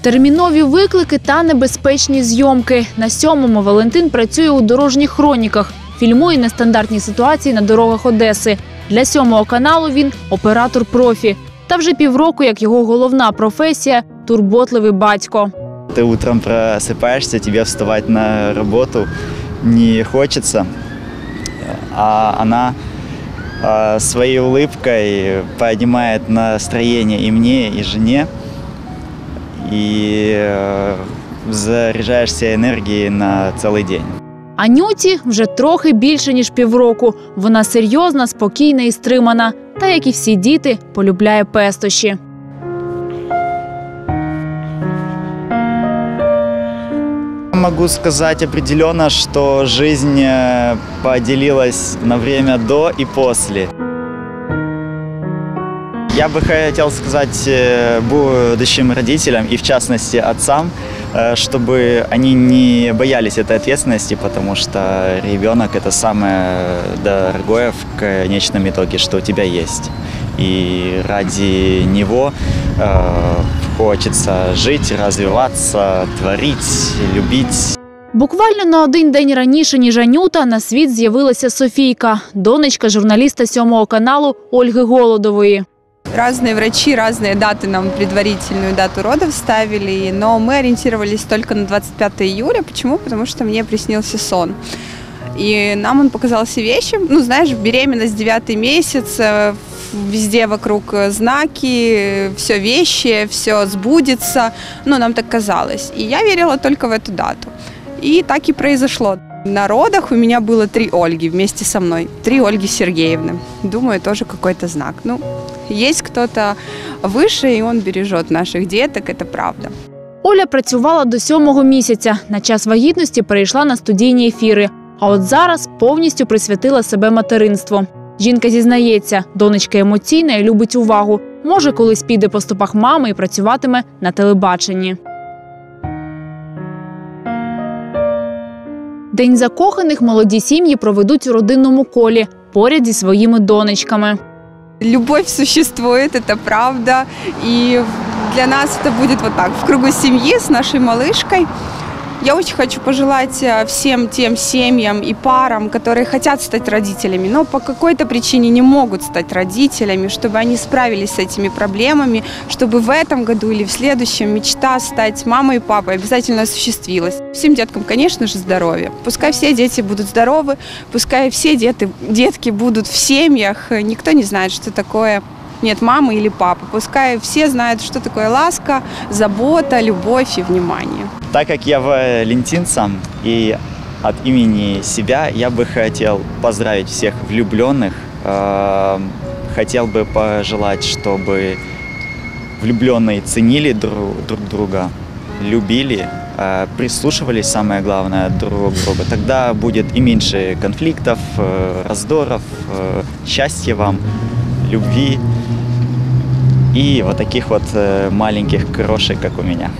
Термінові виклики та небезпечні зйомки. На сьомому Валентин працює у дорожніх хроніках, фільмує нестандартні ситуації на дорогах Одеси. Для сьомого каналу він оператор профі. Та вже півроку, як його головна професія турботливий батько. Ты утром просыпаешься, тебе вставать на работу не хочется, а она а, своей улыбкой поднимает настроение и мне, и жене, и э, заряжаешься энергией на целый день. Анюті вже трохи більше ніж півроку. Вона серйозна, спокійна і стримана. Та як і всі діти, полюбляє пестощі. Могу сказать определенно, что жизнь э, поделилась на время до и после. Я бы хотел сказать э, будущим родителям и в частности отцам, э, чтобы они не боялись этой ответственности, потому что ребенок это самое дорогое в конечном итоге, что у тебя есть. И ради него э, хочется жить, развиваться, творить, любить. Буквально на один день раніше, ніж Анюта, на світ з'явилася Софійка, донечка журналіста сьомого каналу Ольги Голодової. Разные врачи, разные даты нам предварительную дату родов ставили, но мы ориентировались только на 25 июля. Почему? Потому что мне приснился сон. И нам он показался вещим. Ну, знаешь, беременность, девятый месяц, э, везде вокруг э, знаки, все вещи, все сбудется. Ну, нам так казалось. И я верила только в эту дату. И так и произошло. На родах у меня было три Ольги вместе со мной. Три Ольги Сергеевны. Думаю, тоже какой-то знак. Ну, есть кто-то выше, и он бережет наших деток, это правда. Оля працювала до сьомого місяця. На час вагітності перейшла на студійні ефіри. А от зараз повністю присвятила себе материнству. Жінка зізнається, донечка емоційна і любить увагу. Може, колись піде по стопах мами і працюватиме на телебаченні. День закоханих молоді сім'ї проведуть у родинному колі поряд зі своїми донечками. Любовь существует, это правда. И для нас это будет вот так, в кругу семьи с нашей малышкой. Я очень хочу пожелать э, всем тем семьям и парам, которые хотят стать родителями, но по какой-то причине не могут стать родителями, чтобы они справились с этими проблемами, чтобы в этом году или в следующем мечта стать мамой и папой обязательно осуществилась. Всем деткам, конечно же, здоровье. Пускай все дети будут здоровы, пускай все дети, детки будут в семьях. Никто не знает, что такое нет мамы или папы. Пускай все знают, что такое ласка, забота, любовь и внимание. Так как я Валентин сам и от имени себя я бы хотел поздравить всех влюбленных. Э, Хотел бы пожелать, чтобы влюбленные ценили друг, друг друга, любили, э, прислушивались, самое главное, друг к другу. Тогда будет и меньше конфликтов, э, раздоров, э, счастья вам, любви и вот таких вот маленьких крошек, как у меня.